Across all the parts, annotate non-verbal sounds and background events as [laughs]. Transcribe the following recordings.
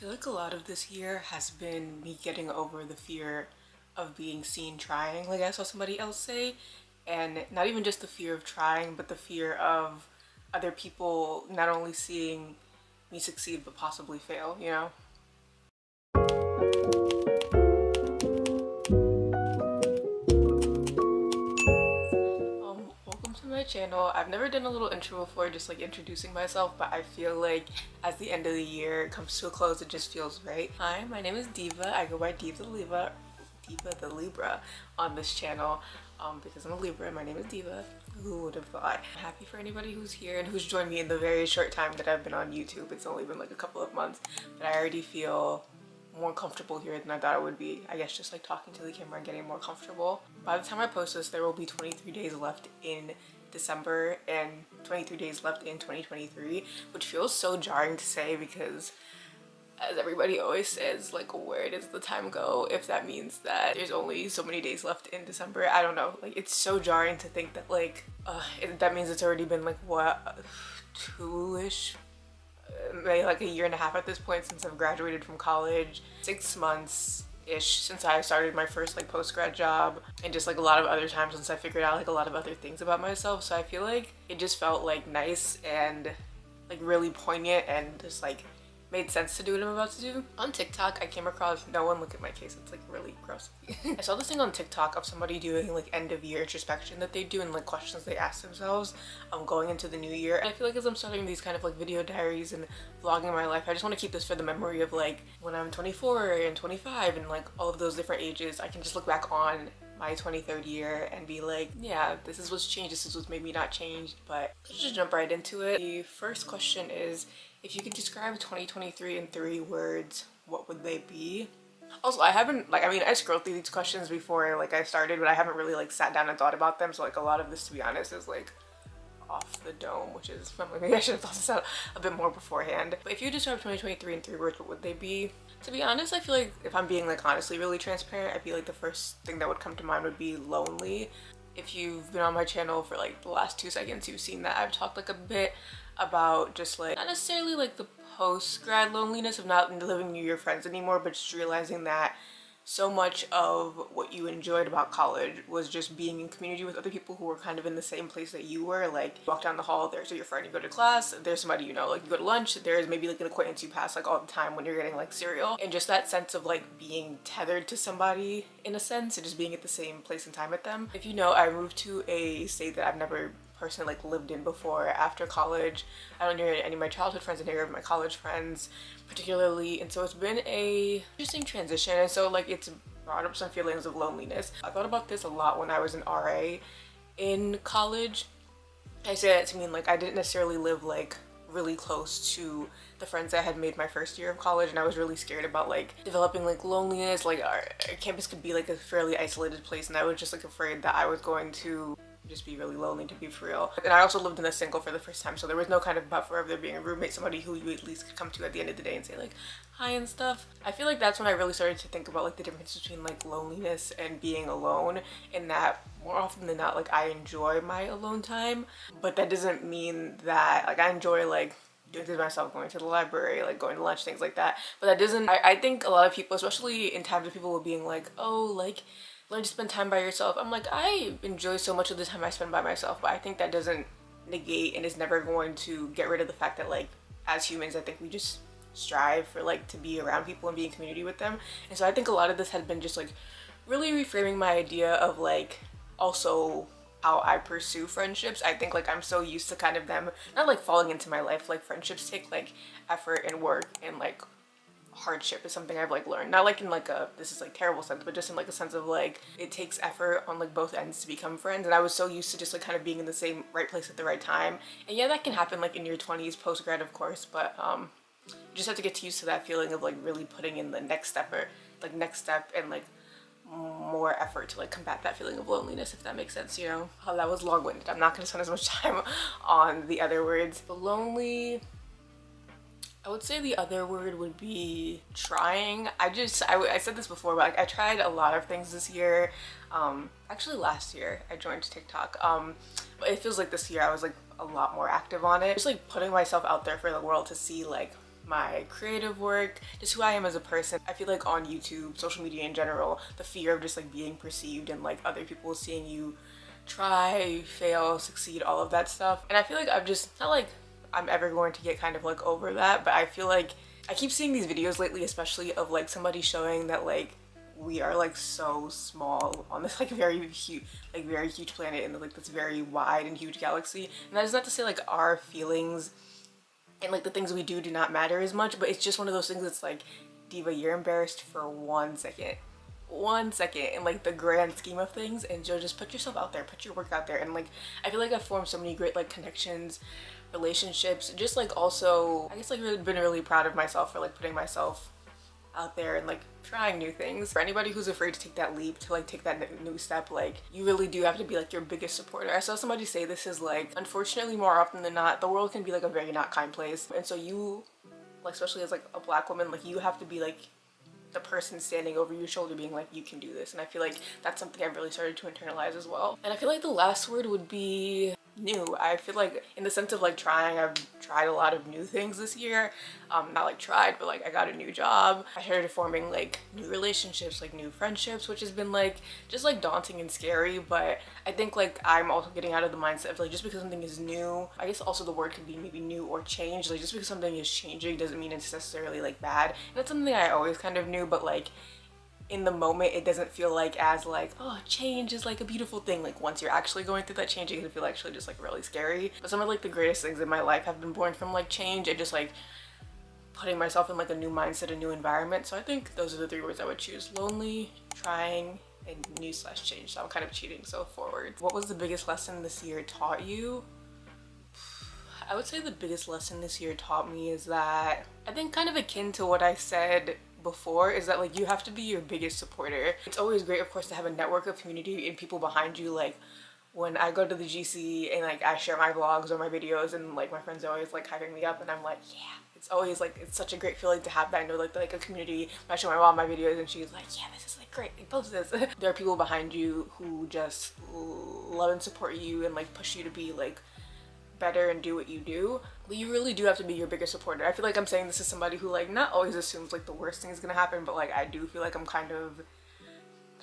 feel like a lot of this year has been me getting over the fear of being seen trying, like I saw somebody else say. And not even just the fear of trying, but the fear of other people not only seeing me succeed but possibly fail, you know? I've never done a little intro before, just like introducing myself, but I feel like as the end of the year comes to a close, it just feels right. Hi, my name is Deeva. I go by Deeva the Libra, Deeva the Libra on this channel um, because I'm a Libra my name is Deeva. Who would have thought? I'm happy for anybody who's here and who's joined me in the very short time that I've been on YouTube. It's only been like a couple of months, but I already feel more comfortable here than I thought it would be. I guess just like talking to the camera and getting more comfortable. By the time I post this, there will be 23 days left in December and 23 days left in 2023, which feels so jarring to say because as everybody always says, like where does the time go if that means that there's only so many days left in December? I don't know. Like it's so jarring to think that like uh, it, that means it's already been like what two-ish maybe like a year and a half at this point since I've graduated from college. Six months ish since I started my first like post-grad job and just like a lot of other times since I figured out like a lot of other things about myself. So I feel like it just felt like nice and like really poignant and just like made sense to do what I'm about to do. On TikTok, I came across, no one look at my face, it's like really gross. [laughs] I saw this thing on TikTok of somebody doing like end of year introspection that they do and like questions they ask themselves um, going into the new year. And I feel like as I'm starting these kind of like video diaries and vlogging my life, I just want to keep this for the memory of like when I'm 24 and 25 and like all of those different ages, I can just look back on my 23rd year and be like, yeah, this is what's changed, this is what's made me not change, but let's just jump right into it. The first question is, if you could describe 2023 in three words, what would they be? Also, I haven't, like, I mean, I scrolled through these questions before, like, I started, but I haven't really, like, sat down and thought about them, so, like, a lot of this, to be honest, is, like, off the dome, which is, [laughs] maybe I should have thought this out a bit more beforehand. But if you describe 2023 in three words, what would they be? To be honest, I feel like if I'm being, like, honestly really transparent, I feel like the first thing that would come to mind would be lonely. If you've been on my channel for, like, the last two seconds, you've seen that I've talked, like, a bit about just like not necessarily like the post-grad loneliness of not living near your friends anymore but just realizing that so much of what you enjoyed about college was just being in community with other people who were kind of in the same place that you were like you walk down the hall there's your friend you go to class there's somebody you know like you go to lunch there's maybe like an acquaintance you pass like all the time when you're getting like cereal. And just that sense of like being tethered to somebody in a sense and just being at the same place and time with them. If you know I moved to a state that I've never person like lived in before after college. I don't know any of my childhood friends any of my college friends particularly and so it's been a interesting transition and so like it's brought up some feelings of loneliness. I thought about this a lot when I was an RA in college. I say that to mean like I didn't necessarily live like really close to the friends I had made my first year of college and I was really scared about like developing like loneliness like our campus could be like a fairly isolated place and I was just like afraid that I was going to just be really lonely to be for real. And I also lived in a single for the first time, so there was no kind of buffer of there being a roommate, somebody who you at least could come to at the end of the day and say like hi and stuff. I feel like that's when I really started to think about like the difference between like loneliness and being alone in that more often than not like I enjoy my alone time, but that doesn't mean that like I enjoy like doing things myself, going to the library, like going to lunch, things like that. But that doesn't, I, I think a lot of people, especially in times of people being like, oh, like learn to spend time by yourself. I'm like, I enjoy so much of the time I spend by myself, but I think that doesn't negate and is never going to get rid of the fact that like as humans, I think we just strive for like to be around people and be in community with them. And so I think a lot of this has been just like really reframing my idea of like also how I pursue friendships. I think like I'm so used to kind of them not like falling into my life like friendships take like effort and work and like hardship is something I've like learned. Not like in like a this is like terrible sense, but just in like a sense of like it takes effort on like both ends to become friends. And I was so used to just like kind of being in the same right place at the right time. And yeah, that can happen like in your 20s post grad of course, but um you just have to get used to that feeling of like really putting in the next step or like next step and like more effort to like combat that feeling of loneliness if that makes sense you know oh, that was long-winded i'm not to spend as much [laughs] time on the other words but lonely I would say the other word would be trying. I just, I, I said this before, but like, I tried a lot of things this year. Um, actually last year I joined TikTok. Um, but it feels like this year I was like a lot more active on it. Just like putting myself out there for the world to see like my creative work, just who I am as a person. I feel like on YouTube, social media in general, the fear of just like being perceived and like other people seeing you try, fail, succeed, all of that stuff. And I feel like I've just, not like I'm ever going to get kind of like over that, but I feel like I keep seeing these videos lately, especially of like somebody showing that like we are like so small on this [laughs] like very huge like very huge planet in like this very wide and huge galaxy. And that is not to say like our feelings and like the things we do do not matter as much but it's just one of those things that's like deeva you're embarrassed for one second. One second in like the grand scheme of things and Joe just put yourself out there put your work out there and like I feel like I've formed so many great like connections relationships just like also I guess like really been really proud of myself for like putting myself out there and like trying new things. For anybody who's afraid to take that leap, to like take that new step, like you really do have to be like your biggest supporter. I saw somebody say this is like, unfortunately more often than not, the world can be like a very not kind place. And so you, like especially as like a black woman, like you have to be like the person standing over your shoulder being like you can do this and I feel like that's something I've really started to internalize as well and I feel like the last word would be new. I feel like in the sense of like trying, I've tried a lot of new things this year. Um, not like tried, but like I got a new job. I started forming like new relationships, like new friendships, which has been like just like daunting and scary. But I think like I'm also getting out of the mindset of like just because something is new, I guess also the word could be maybe new or change. Like just because something is changing doesn't mean it's necessarily like bad. And that's something I always kind of knew, but like in the moment it doesn't feel like as like oh change is like a beautiful thing. Like once you're actually going through that change it can feel actually just like really scary. But some of like the greatest things in my life have been born from like change and just like putting myself in like a new mindset a new environment. So i think those are the three words i would choose. Lonely trying and new slash change. So i'm kind of cheating so forward. What was the biggest lesson this year taught you? [sighs] I would say the biggest lesson this year taught me is that I think kind of akin to what I said before is that like you have to be your biggest supporter. It's always great of course to have a network of community and people behind you. Like when I go to the GC and like I share my vlogs or my videos and like my friends are always like hyping me up and I'm like yeah. It's always like it's such a great feeling to have that I know like like a community. I show my mom my videos and she's like yeah this is like great. Like post this. [laughs] There are people behind you who just love and support you and like push you to be like better and do what you do you really do have to be your biggest supporter. I feel like i'm saying this as somebody who like not always assumes like the worst thing is gonna happen but like i do feel like i'm kind of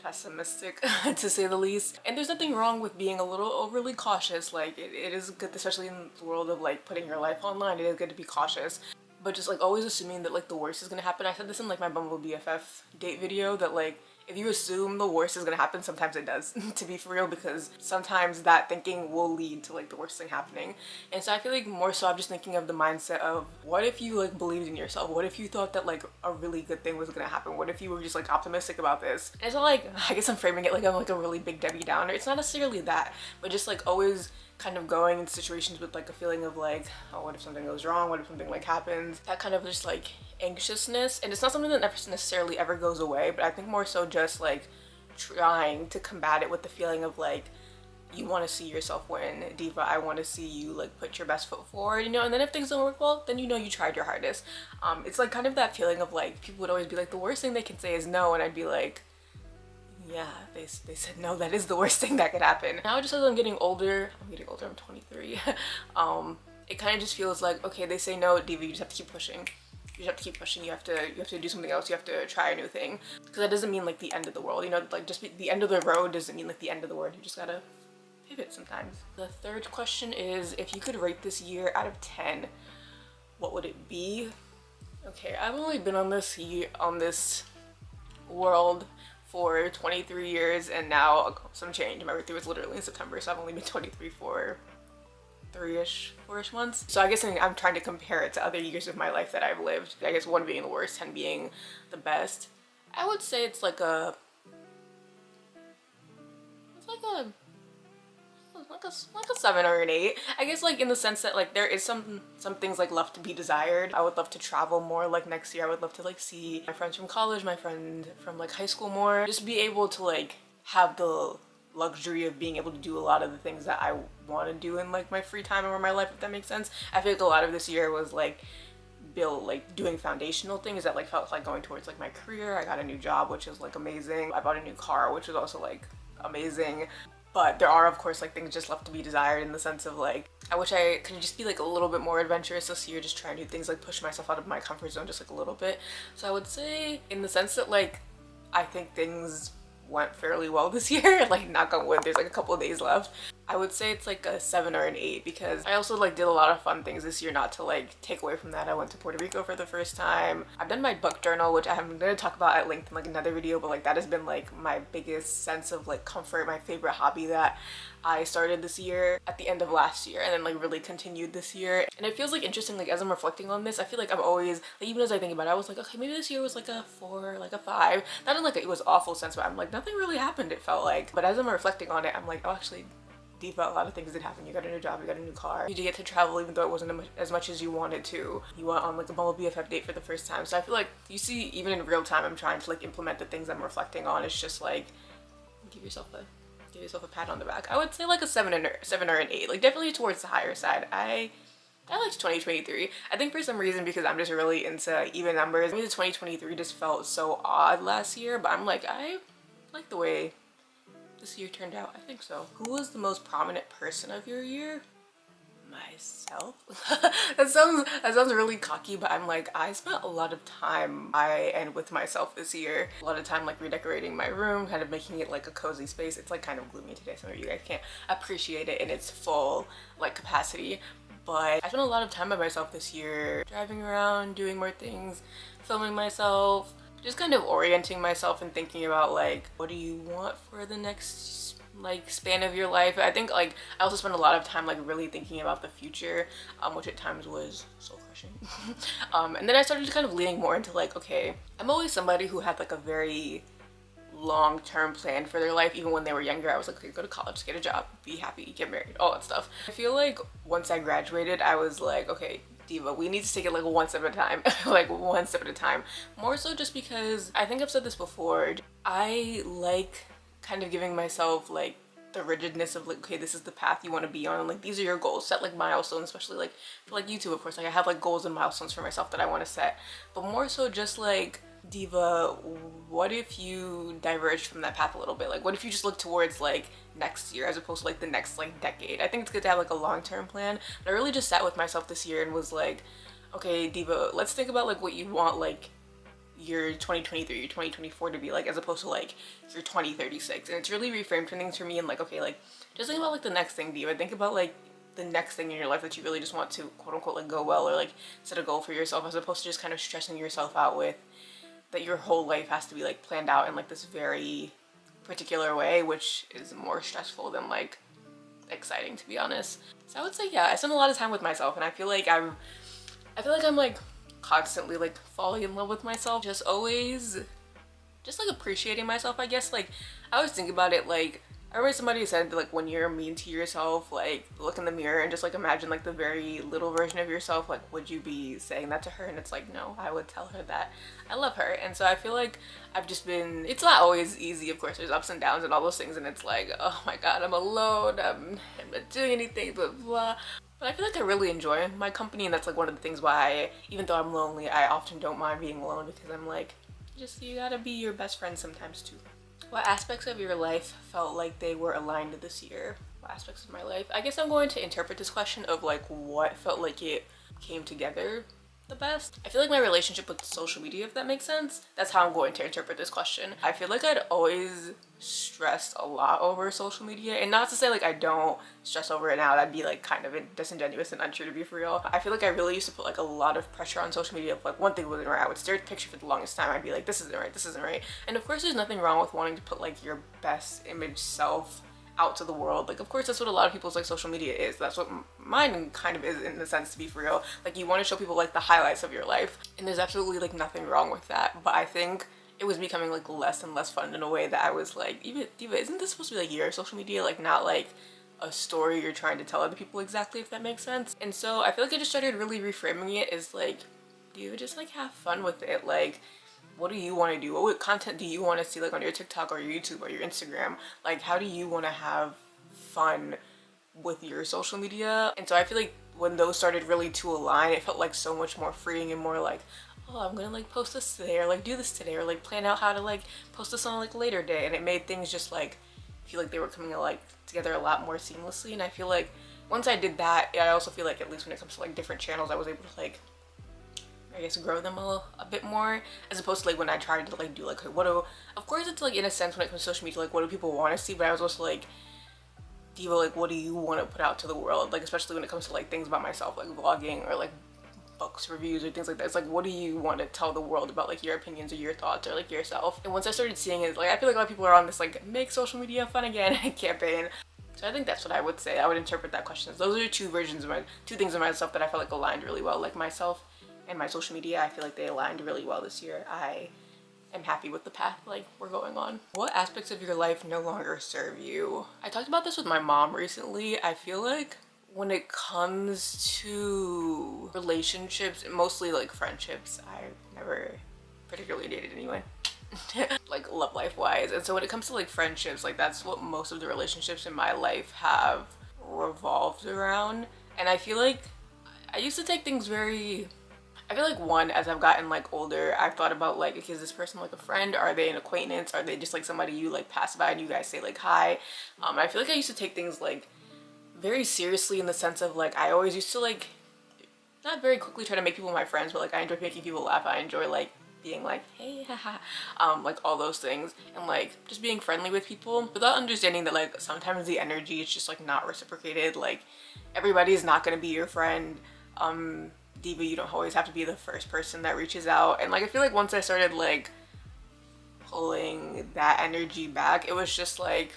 pessimistic [laughs] to say the least. And there's nothing wrong with being a little overly cautious. Like it, it is good especially in the world of like putting your life online it is good to be cautious. But just like always assuming that like the worst is gonna happen. I said this in like my bumble bff date video that like if you assume the worst is gonna happen, sometimes it does, [laughs] to be for real, because sometimes that thinking will lead to like the worst thing happening. And so I feel like more so I'm just thinking of the mindset of what if you like believed in yourself? What if you thought that like a really good thing was gonna happen? What if you were just like optimistic about this? And it's not like, [laughs] I guess I'm framing it like I'm like a really big Debbie Downer. It's not necessarily that, but just like always kind of going in situations with like a feeling of like oh what if something goes wrong? What if something like happens? That kind of just like anxiousness. And it's not something that never necessarily ever goes away but i think more so just like trying to combat it with the feeling of like you want to see yourself win. Deeva i want to see you like put your best foot forward you know? And then if things don't work well then you know you tried your hardest. Um it's like kind of that feeling of like people would always be like the worst thing they can say is no and i'd be like yeah, they, they said no, that is the worst [laughs] thing that could happen. Now just as I'm getting older, I'm getting older, I'm 23, [laughs] um, it kind of just feels like, okay, they say no, Deeva, you just have to keep pushing. You just have to keep pushing, you have to you have to do something else, you have to try a new thing. Because that doesn't mean like the end of the world, you know, like just the end of the road doesn't mean like the end of the world, you just gotta pivot sometimes. The third question is, if you could rate this year out of 10, what would it be? Okay, I've only been on this year, on this world for 23 years and now some change. My birthday was literally in September, so I've only been 23 for three-ish, four-ish months. So I guess I'm trying to compare it to other years of my life that I've lived. I guess one being the worst, 10 being the best. I would say it's like a, it's like a like a like a seven or an eight. I guess like in the sense that like there is some some things like left to be desired. I would love to travel more. Like next year, I would love to like see my friends from college, my friend from like high school more. Just be able to like have the luxury of being able to do a lot of the things that I want to do in like my free time or my life, if that makes sense. I feel like a lot of this year was like build like doing foundational things that like felt like going towards like my career. I got a new job, which is like amazing. I bought a new car, which is also like amazing but there are of course like things just left to be desired in the sense of like I wish I could just be like a little bit more adventurous this year just trying to do things like push myself out of my comfort zone just like a little bit. So I would say in the sense that like I think things went fairly well [laughs] this year [laughs] like knock on wood there's like a couple of days left I would say it's like a seven or an eight because I also like did a lot of fun things this year not to like take away from that. I went to Puerto Rico for the first time. I've done my book journal which I'm going to talk about at length in like another video but like that has been like my biggest sense of like comfort, my favorite hobby that I started this year at the end of last year and then like really continued this year. And it feels like interesting like as I'm reflecting on this I feel like I'm always like even as I think about it I was like okay maybe this year was like a four like a five not in like a, it was awful sense but I'm like nothing really happened it felt like but as I'm reflecting on it I'm like oh actually Deeva, a lot of things did happen. You got a new job, you got a new car. You did get to travel even though it wasn't as much as you wanted to. You went on like a Bumble BFF date for the first time. So I feel like you see, even in real time, I'm trying to like implement the things I'm reflecting on. It's just like, give yourself a give yourself a pat on the back. I would say like a seven and seven or an eight, like definitely towards the higher side. I I liked 2023. I think for some reason because I'm just really into even numbers. Maybe the 2023 just felt so odd last year, but I'm like I like the way this year turned out? I think so. Who was the most prominent person of your year? Myself? [laughs] that sounds that sounds really cocky, but I'm like, I spent a lot of time I and with myself this year. A lot of time like redecorating my room, kind of making it like a cozy space. It's like kind of gloomy today. Some of you guys can't appreciate it in its full like capacity. But I spent a lot of time by myself this year, driving around, doing more things, filming myself, just kind of orienting myself and thinking about like what do you want for the next like span of your life. I think like i also spent a lot of time like really thinking about the future um, which at times was soul crushing. [laughs] Um, and then i started kind of leaning more into like okay i'm always somebody who had like a very long-term plan for their life. Even when they were younger i was like okay go to college get a job be happy get married all that stuff. I feel like once i graduated i was like okay deeva we need to take it like one step at a time [laughs] like one step at a time. More so just because i think i've said this before i like kind of giving myself like the rigidness of like okay this is the path you want to be on like these are your goals set like milestones especially like for like youtube of course like i have like goals and milestones for myself that i want to set but more so just like deeva what if you diverge from that path a little bit? Like what if you just look towards like next year as opposed to like the next like decade? I think it's good to have like a long-term plan but i really just sat with myself this year and was like okay deeva let's think about like what you want like your 2023 your 2024 to be like as opposed to like your 2036 and it's really reframed things for me and like okay like just think about like the next thing deeva think about like the next thing in your life that you really just want to quote unquote like go well or like set a goal for yourself as opposed to just kind of stressing yourself out with that your whole life has to be like planned out in like this very particular way, which is more stressful than like exciting to be honest. So I would say yeah, I spend a lot of time with myself and I feel like I'm I feel like I'm like constantly like falling in love with myself. Just always just like appreciating myself, I guess. Like I always think about it like I remember somebody said like when you're mean to yourself, like look in the mirror and just like imagine like the very little version of yourself. Like would you be saying that to her? And it's like no, I would tell her that I love her. And so I feel like I've just been. It's not always easy, of course. There's ups and downs and all those things. And it's like oh my god, I'm alone. I'm, I'm not doing anything. Blah blah. But I feel like I really enjoy my company, and that's like one of the things why, even though I'm lonely, I often don't mind being alone because I'm like, just you gotta be your best friend sometimes too. What aspects of your life felt like they were aligned this year? What aspects of my life? I guess I'm going to interpret this question of like what felt like it came together the best. I feel like my relationship with social media, if that makes sense, that's how I'm going to interpret this question. I feel like I'd always stressed a lot over social media and not to say like I don't stress over it now that'd be like kind of disingenuous and untrue to be for real I feel like I really used to put like a lot of pressure on social media if like one thing wasn't right I would stare at the picture for the longest time I'd be like this isn't right this isn't right and of course there's nothing wrong with wanting to put like your best image self out to the world like of course that's what a lot of people's like social media is that's what mine kind of is in the sense to be for real like you want to show people like the highlights of your life and there's absolutely like nothing wrong with that but I think it was becoming like less and less fun in a way that I was like, even Deeva, isn't this supposed to be like your social media? Like not like a story you're trying to tell other people exactly, if that makes sense. And so I feel like I just started really reframing it as like, Deeva, just like have fun with it. Like, what do you want to do? What content do you want to see like on your TikTok or your YouTube or your Instagram? Like, how do you want to have fun with your social media? And so I feel like when those started really to align, it felt like so much more freeing and more like, oh i'm gonna like post this today or like do this today or like plan out how to like post this on like later day and it made things just like feel like they were coming like together a lot more seamlessly and I feel like once I did that I also feel like at least when it comes to like different channels I was able to like I guess grow them a, a bit more as opposed to like when I tried to like do like what do of course it's like in a sense when it comes to social media like what do people want to see but I was also like Deeva like what do you want to put out to the world? Like especially when it comes to like things about myself like vlogging or like books reviews or things like that. It's like what do you want to tell the world about like your opinions or your thoughts or like yourself? And once I started seeing it like I feel like a lot of people are on this like make social media fun again [laughs] campaign. So I think that's what I would say. I would interpret that question those are two versions of my two things of myself that I felt like aligned really well like myself and my social media I feel like they aligned really well this year. I am happy with the path like we're going on. What aspects of your life no longer serve you? I talked about this with my mom recently. I feel like when it comes to relationships, mostly like friendships, I've never particularly dated anyone. [laughs] like love life wise and so when it comes to like friendships like that's what most of the relationships in my life have revolved around. And I feel like I used to take things very I feel like one as I've gotten like older I've thought about like okay, is this person like a friend? Are they an acquaintance? Are they just like somebody you like pass by and you guys say like hi? Um I feel like I used to take things like very seriously in the sense of like I always used to like not very quickly try to make people my friends but like I enjoy making people laugh. I enjoy like being like hey [laughs] haha um like all those things and like just being friendly with people without understanding that like sometimes the energy is just like not reciprocated. Like everybody's not gonna be your friend. Um deeva you don't always have to be the first person that reaches out. And like I feel like once I started like pulling that energy back it was just like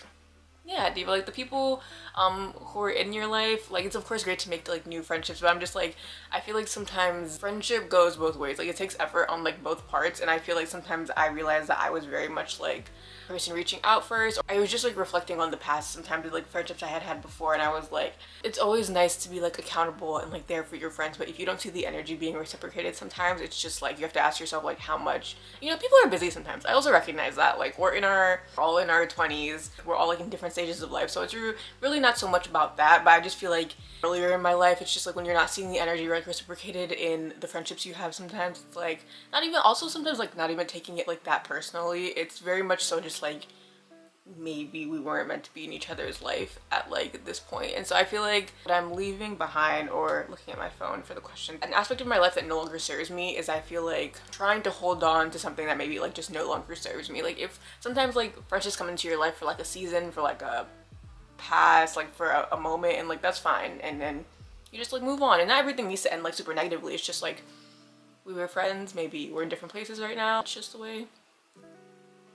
yeah deeva like the people um who are in your life like it's of course great to make like new friendships but i'm just like i feel like sometimes friendship goes both ways. Like it takes effort on like both parts and i feel like sometimes i realized that i was very much like person reaching out first. I was just like reflecting on the past sometimes like friendships I had had before and I was like, it's always nice to be like accountable and like there for your friends but if you don't see the energy being reciprocated sometimes it's just like you have to ask yourself like how much, you know, people are busy sometimes. I also recognize that like we're in our, all in our 20s, we're all like in different stages of life so it's really not so much about that but I just feel like earlier in my life it's just like when you're not seeing the energy like reciprocated in the friendships you have sometimes it's like not even also sometimes like not even taking it like that personally it's very much so just like maybe we weren't meant to be in each other's life at like this point. And so I feel like what I'm leaving behind or looking at my phone for the question an aspect of my life that no longer serves me is I feel like trying to hold on to something that maybe like just no longer serves me. Like if sometimes like friendships come into your life for like a season for like a past like for a, a moment and like that's fine. And then you just like move on. And not everything needs to end like super negatively. It's just like we were friends. Maybe we're in different places right now. It's just the way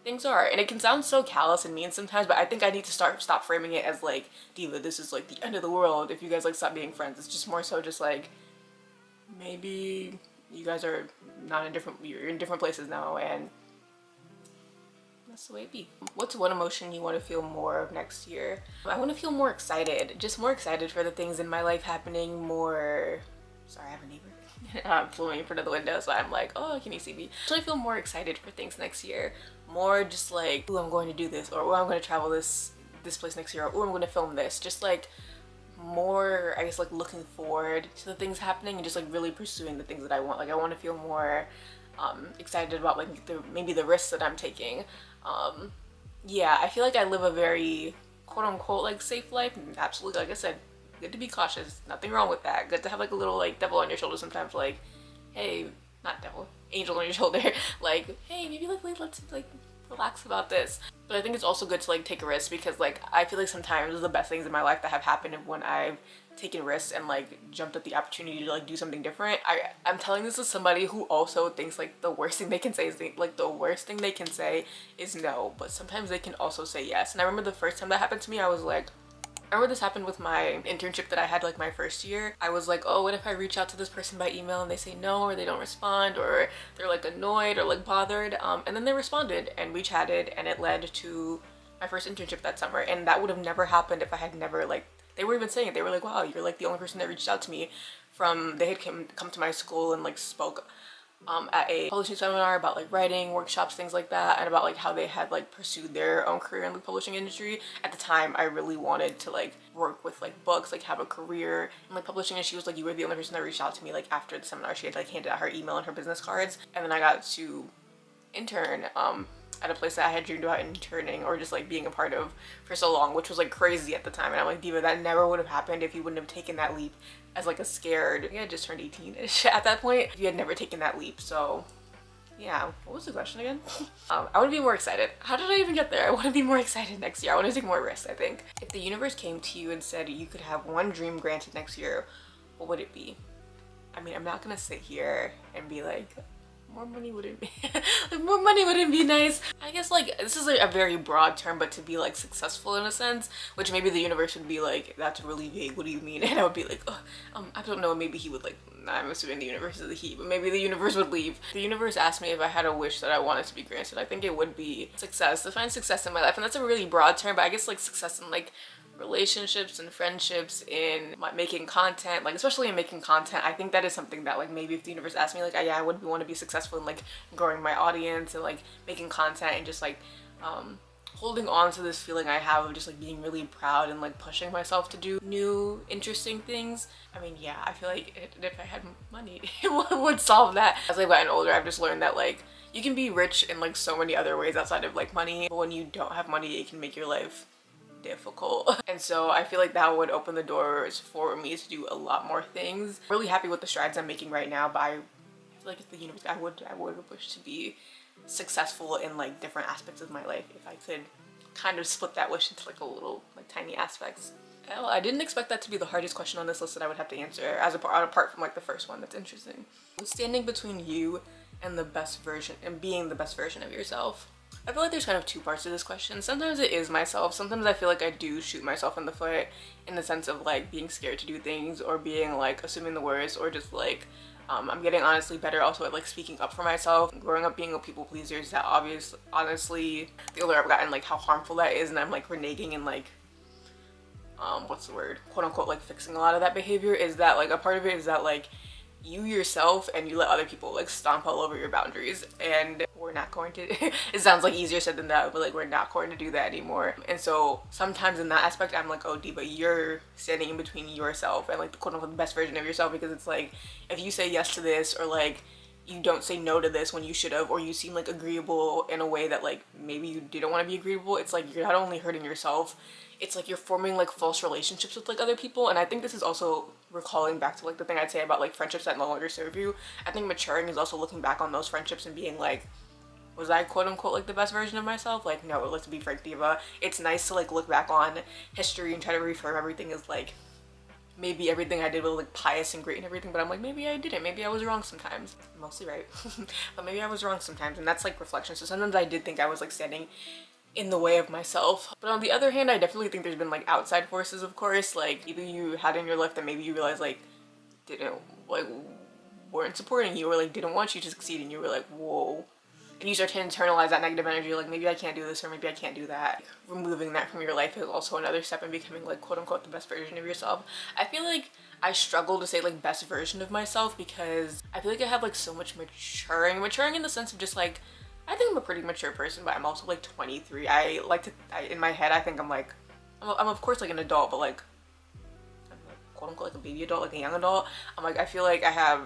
things are and it can sound so callous and mean sometimes but I think I need to start stop framing it as like deeva this is like the end of the world if you guys like stop being friends it's just more so just like maybe you guys are not in different you're in different places now and that's the way it be. What's one emotion you want to feel more of next year? I want to feel more excited, just more excited for the things in my life happening, more, sorry I have a neighbor. [laughs] I'm filming in front of the window so I'm like, oh, can you see me? I feel more excited for things next year. More just like, oh, I'm going to do this or oh, I'm going to travel this this place next year or oh, I'm going to film this. Just like more, I guess like looking forward to the things happening and just like really pursuing the things that I want. Like I want to feel more um, excited about like the, maybe the risks that I'm taking um, yeah, I feel like I live a very quote unquote like safe life. Absolutely, like I said, good to be cautious. Nothing wrong with that. Good to have like a little like devil on your shoulder sometimes. Like, hey, not devil, angel on your [laughs] shoulder. like, hey, maybe like let's like relax about this. But I think it's also good to like take a risk because like I feel like sometimes the best things in my life that have happened when I've taken risks and like jumped at the opportunity to like do something different. I I'm telling this as somebody who also thinks like the worst thing they can say is like the worst thing they can say is no, but sometimes they can also say yes. And I remember the first time that happened to me, I was like I remember this happened with my internship that I had like my first year. I was like, oh, what if I reach out to this person by email and they say no or they don't respond or they're like annoyed or like bothered. Um, and then they responded and we chatted and it led to my first internship that summer. And that would have never happened if I had never like they were even saying it. They were like, wow, you're like the only person that reached out to me from, they had come, come to my school and like spoke um, at a publishing seminar about like writing, workshops, things like that, and about like how they had like pursued their own career in the publishing industry. At the time, I really wanted to like work with like books, like have a career in like publishing, and she was like, you were the only person that reached out to me like after the seminar. She had like handed out her email and her business cards, and then I got to intern um, at a place that I had dreamed about interning or just like being a part of for so long, which was like crazy at the time. And I'm like, Deeva, that never would have happened if you wouldn't have taken that leap as like a scared, I, I just turned 18-ish [laughs] at that point, you had never taken that leap. So yeah, what was the question again? [laughs] um, I want to be more excited. How did I even get there? I want to be more excited next year. I want to take more risks, I think. If the universe came to you and said you could have one dream granted next year, what would it be? I mean, I'm not gonna sit here and be like, more money wouldn't be [laughs] like more money wouldn't be nice. I guess like this is like a very broad term but to be like successful in a sense which maybe the universe would be like that's really vague what do you mean? [laughs] And i would be like oh, um i don't know maybe he would like i'm assuming the universe is the he but maybe the universe would leave. The universe asked me if i had a wish that i wanted to be granted. I think it would be success to find success in my life and that's a really broad term but i guess like success in like relationships and friendships in making content like especially in making content i think that is something that like maybe if the universe asked me like yeah i would want to be successful in like growing my audience and like making content and just like um holding on to this feeling I have of just like being really proud and like pushing myself to do new interesting things. I mean, yeah, I feel like it, if I had money, [laughs] it would solve that. As I've gotten older, I've just learned that like you can be rich in like so many other ways outside of like money. But when you don't have money, it can make your life difficult. [laughs] And so I feel like that would open the doors for me to do a lot more things. I'm really happy with the strides I'm making right now, but I feel like if the universe, I would, I would wish to be successful in like different aspects of my life if I could kind of split that wish into like a little like tiny aspects. Well, I didn't expect that to be the hardest question on this list that I would have to answer as a, apart from like the first one that's interesting. Standing between you and the best version and being the best version of yourself. I feel like there's kind of two parts to this question. Sometimes it is myself. Sometimes I feel like I do shoot myself in the foot in the sense of like being scared to do things or being like assuming the worst or just like um, I'm getting honestly better also at like speaking up for myself. Growing up being a people pleaser is that obvious honestly the older I've gotten like how harmful that is and I'm like reneging and like um what's the word quote unquote like fixing a lot of that behavior is that like a part of it is that like you yourself and you let other people like stomp all over your boundaries and we're not going to [laughs] it sounds like easier said than that but like we're not going to do that anymore. And so sometimes in that aspect i'm like oh deeva you're standing in between yourself and like the quote-unquote the best version of yourself because it's like if you say yes to this or like you don't say no to this when you should have or you seem like agreeable in a way that like maybe you didn't want to be agreeable it's like you're not only hurting yourself it's like you're forming like false relationships with like other people. And i think this is also recalling back to like the thing i'd say about like friendships that no longer serve you. I think maturing is also looking back on those friendships and being like was I quote unquote like the best version of myself? Like no, let's be frank deeva. It's nice to like look back on history and try to reframe everything as like maybe everything I did was like pious and great and everything, but I'm like, maybe I didn't. Maybe I was wrong sometimes. Mostly right. [laughs] but maybe I was wrong sometimes. And that's like reflection. So sometimes I did think I was like standing in the way of myself. But on the other hand, I definitely think there's been like outside forces, of course, like either you had in your life that maybe you realized like didn't like weren't supporting you or like didn't want you to succeed and you were like, whoa. And you start to internalize that negative energy, like maybe I can't do this or maybe I can't do that. Removing that from your life is also another step in becoming like quote unquote the best version of yourself. I feel like I struggle to say like best version of myself because I feel like I have like so much maturing. Maturing in the sense of just like I think I'm a pretty mature person, but I'm also like 23. I like to, I, in my head, I think I'm like, I'm, I'm, of course like an adult, but like, quote unquote like a baby adult, like a young adult. I'm like, I feel like I have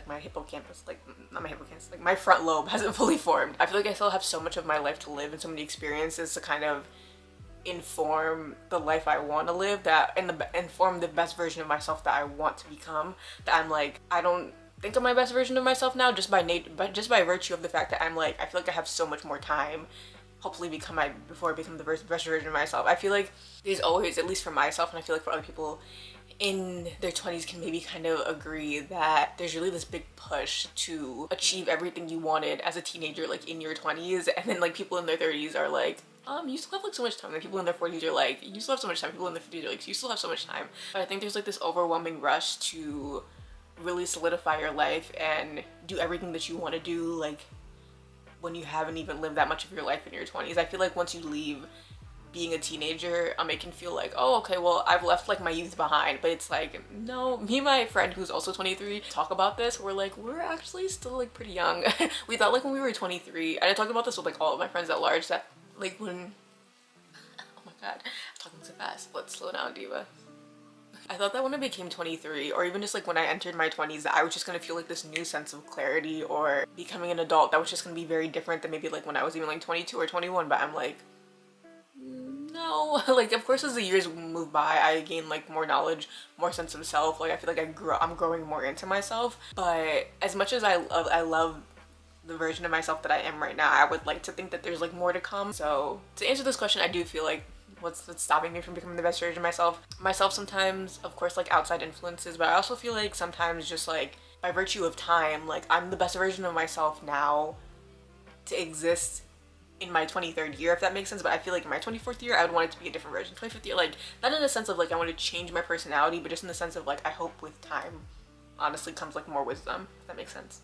like my hippocampus, like not my hippocampus, like my front lobe [laughs] hasn't fully formed. I feel like I still have so much of my life to live and so many experiences to kind of inform the life I want to live that and the inform the best version of myself that I want to become that I'm like I don't think of my best version of myself now just by nat but just by virtue of the fact that I'm like I feel like I have so much more time hopefully become my before I become the best version of myself. I feel like there's always at least for myself and I feel like for other people in their 20s can maybe kind of agree that there's really this big push to achieve everything you wanted as a teenager like in your 20s and then like people in their 30s are like um you still have like so much time. And people in their 40s are like you still have so much time. People in their 50s are like you still have so much time. But I think there's like this overwhelming rush to really solidify your life and do everything that you want to do like when you haven't even lived that much of your life in your 20s. I feel like once you leave being a teenager, um, it can feel like, oh, okay, well, I've left like my youth behind. But it's like, no, me and my friend who's also 23 talk about this. We're like, we're actually still like pretty young. [laughs] we thought like when we were 23, and I talked about this with like all of my friends at large that like when, [laughs] oh my god, I'm talking so fast. Let's slow down, Deeva. I thought that when I became 23 or even just like when I entered my 20s that I was just gonna feel like this new sense of clarity or becoming an adult that was just gonna be very different than maybe like when I was even like 22 or 21 but I'm like [laughs] like of course as the years move by I gain like more knowledge more sense of self. Like I feel like I grow I'm growing more into myself. But as much as I love I love the version of myself that I am right now I would like to think that there's like more to come. So to answer this question I do feel like what's, what's stopping me from becoming the best version of myself myself sometimes of course like outside influences but i also feel like sometimes just like by virtue of time like i'm the best version of myself now to exist in my 23rd year if that makes sense but i feel like in my 24th year i would want it to be a different version. 25th year like not in the sense of like i want to change my personality but just in the sense of like i hope with time honestly comes like more wisdom if that makes sense.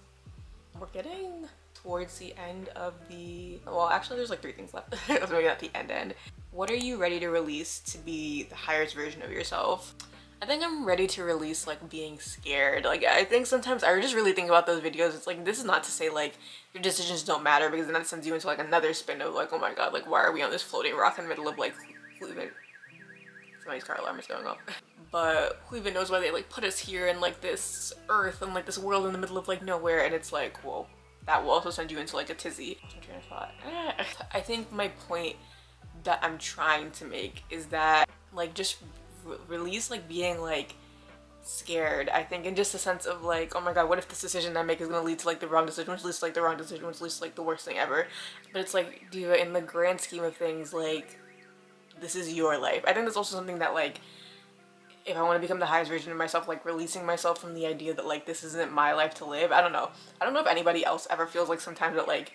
We're getting towards the end of the well actually there's like three things left. [laughs] Maybe at the end end. What are you ready to release to be the highest version of yourself? I think I'm ready to release like being scared. Like I think sometimes I just really think about those videos. It's like this is not to say like your decisions don't matter because then that sends you into like another spin of like oh my god like why are we on this floating rock in the middle of like even somebody's car alarm is going off. [laughs] But who even knows why they like put us here in like this earth and like this world in the middle of like nowhere and it's like whoa that will also send you into like a tizzy. [sighs] I think my point that I'm trying to make is that like just re release like being like scared I think in just a sense of like oh my god what if this decision I make is gonna lead to like the wrong decision which leads to like the wrong decision which leads to like the worst thing ever. But it's like do in the grand scheme of things like this is your life. I think that's also something that like if I want to become the highest version of myself like releasing myself from the idea that like this isn't my life to live I don't know. I don't know if anybody else ever feels like sometimes that like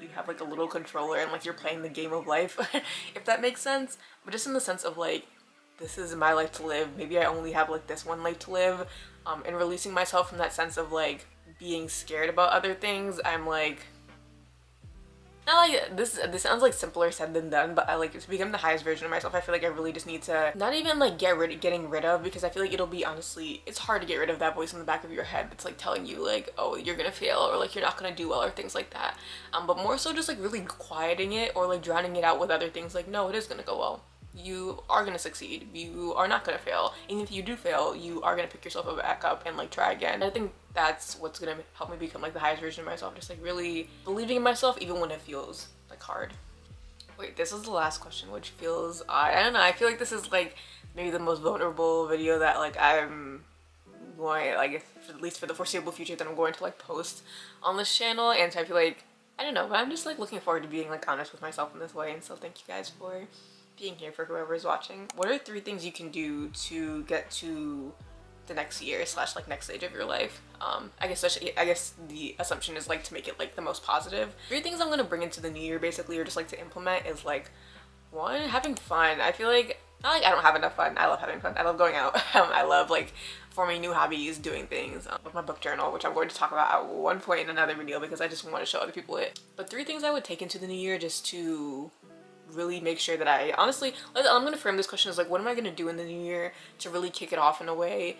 you have like a little controller and like you're playing the game of life [laughs] if that makes sense. But just in the sense of like this is my life to live. Maybe i only have like this one life to live. Um, and releasing myself from that sense of like being scared about other things i'm like not like this this sounds like simpler said than done but i like to become the highest version of myself i feel like i really just need to not even like get rid of getting rid of because i feel like it'll be honestly it's hard to get rid of that voice in the back of your head that's like telling you like oh you're gonna fail or like you're not gonna do well or things like that. Um but more so just like really quieting it or like drowning it out with other things like no it is gonna go well you are gonna succeed you are not gonna fail. And if you do fail you are gonna pick yourself up back up and like try again. I think that's what's gonna help me become like the highest version of myself just like really believing in myself even when it feels like hard. Wait this is the last question which feels odd. I don't know i feel like this is like maybe the most vulnerable video that like i'm going like at least for the foreseeable future that i'm going to like post on this channel. And so i feel like i don't know but i'm just like looking forward to being like honest with myself in this way. And so thank you guys for being here for whoever is watching. What are three things you can do to get to the next year slash like next stage of your life? Um, I guess I guess the assumption is like to make it like the most positive. Three things I'm gonna bring into the new year basically or just like to implement is like one, having fun. I feel like not like I don't have enough fun. I love having fun. I love going out. [laughs] Um, I love like forming new hobbies, doing things um, with my book journal, which I'm going to talk about at one point in another video because I just want to show other people it. But three things I would take into the new year just to really make sure that I honestly I'm gonna frame this question as like what am I gonna do in the new year to really kick it off in a way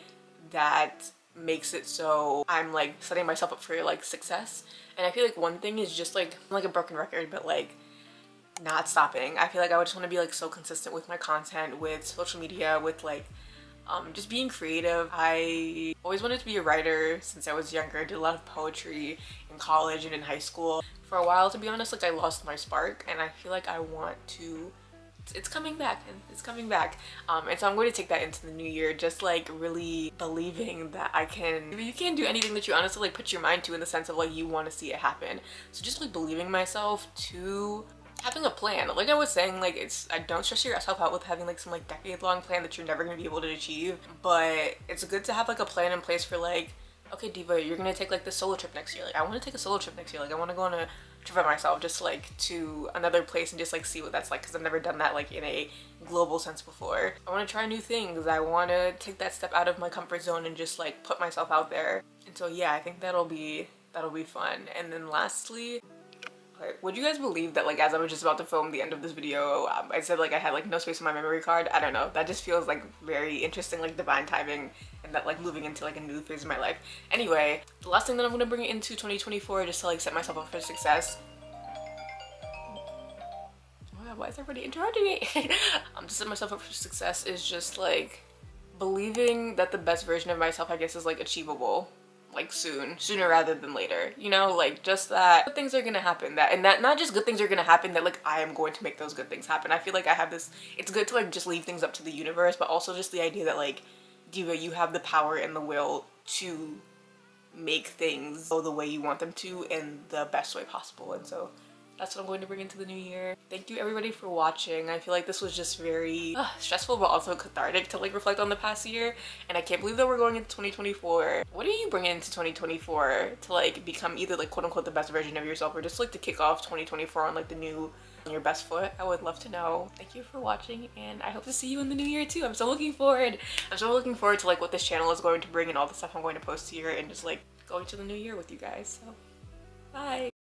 that makes it so I'm like setting myself up for like success? And I feel like one thing is just like like a broken record but like not stopping. I feel like I would just want to be like so consistent with my content with social media with like um, just being creative. I always wanted to be a writer since I was younger. I did a lot of poetry in college and in high school for a while to be honest like I lost my spark and I feel like I want to it's coming back and it's coming back um, and so I'm going to take that into the new year just like really believing that I can you can't do anything that you honestly like put your mind to in the sense of like you want to see it happen so just like believing myself to having a plan. Like I was saying like it's I don't stress yourself out with having like some like decade long plan that you're never going to be able to achieve but it's good to have like a plan in place for like okay deeva you're gonna take like the solo trip next year. Like i want to take a solo trip next year. Like i want to go on a trip by myself just like to another place and just like see what that's like because i've never done that like in a global sense before. I want to try new things. I want to take that step out of my comfort zone and just like put myself out there. And so yeah i think that'll be that'll be fun. And then lastly would you guys believe that like as I was just about to film the end of this video, um, I said like I had like no space on my memory card? I don't know. That just feels like very interesting, like divine timing and that like moving into like a new phase of my life. Anyway, the last thing that I'm gonna bring into 2024 just to like set myself up for success why is everybody interrupting me? [laughs] um, to set myself up for success is just like believing that the best version of myself, I guess, is like achievable like soon sooner rather than later you know? Like just that good things are gonna happen that and that not just good things are gonna happen that like i am going to make those good things happen. I feel like i have this it's good to like just leave things up to the universe but also just the idea that like deeva you have the power and the will to make things go the way you want them to in the best way possible and so that's what I'm going to bring into the new year. Thank you everybody for watching. I feel like this was just very uh, stressful but also cathartic to like reflect on the past year and I can't believe that we're going into 2024. What are you bringing into 2024 to like become either like quote unquote the best version of yourself or just like to kick off 2024 on like the new your best foot? I would love to know. Thank you for watching and I hope to see you in the new year too. I'm so looking forward. I'm so looking forward to like what this channel is going to bring and all the stuff I'm going to post here and just like going to the new year with you guys. So bye.